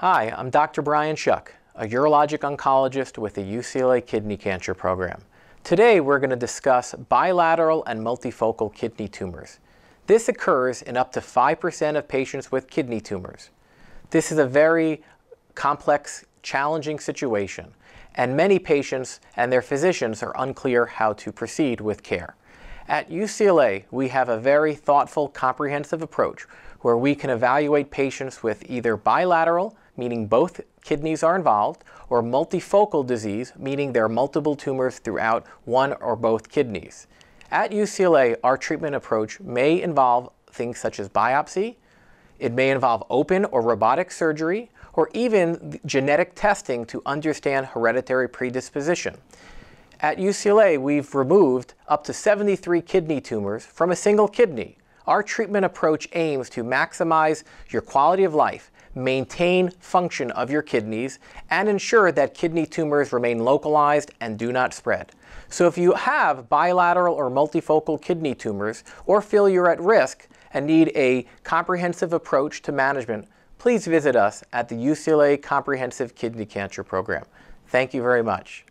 Hi, I'm Dr. Brian Shuch, a urologic oncologist with the UCLA Kidney Cancer Program. Today we're going to discuss bilateral and multifocal kidney tumors. This occurs in up to 5% of patients with kidney tumors. This is a very complex, challenging situation, and many patients and their physicians are unclear how to proceed with care. At UCLA, we have a very thoughtful, comprehensive approach where we can evaluate patients with either bilateral meaning both kidneys are involved, or multifocal disease, meaning there are multiple tumors throughout one or both kidneys. At UCLA, our treatment approach may involve things such as biopsy, it may involve open or robotic surgery, or even genetic testing to understand hereditary predisposition. At UCLA, we've removed up to 73 kidney tumors from a single kidney. Our treatment approach aims to maximize your quality of life maintain function of your kidneys, and ensure that kidney tumors remain localized and do not spread. So if you have bilateral or multifocal kidney tumors or feel you're at risk and need a comprehensive approach to management, please visit us at the UCLA Comprehensive Kidney Cancer Program. Thank you very much.